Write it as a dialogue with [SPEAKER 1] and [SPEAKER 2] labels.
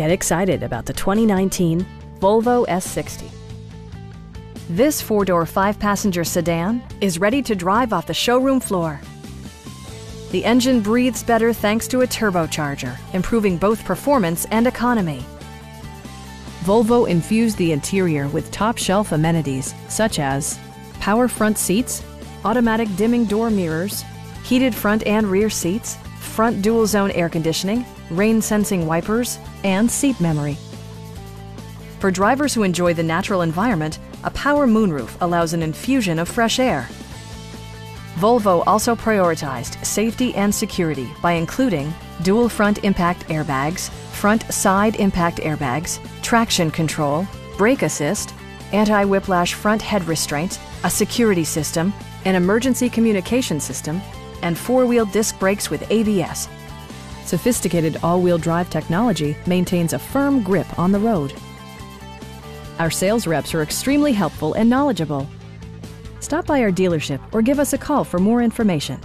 [SPEAKER 1] Get excited about the 2019 Volvo S60. This four-door, five-passenger sedan is ready to drive off the showroom floor. The engine breathes better thanks to a turbocharger, improving both performance and economy. Volvo infused the interior with top-shelf amenities such as power front seats, automatic dimming door mirrors, heated front and rear seats, front dual zone air conditioning, rain sensing wipers, and seat memory. For drivers who enjoy the natural environment, a power moonroof allows an infusion of fresh air. Volvo also prioritized safety and security by including dual front impact airbags, front side impact airbags, traction control, brake assist, anti-whiplash front head restraints, a security system, an emergency communication system, and four-wheel disc brakes with ABS. Sophisticated all-wheel drive technology maintains a firm grip on the road. Our sales reps are extremely helpful and knowledgeable. Stop by our dealership or give us a call for more information.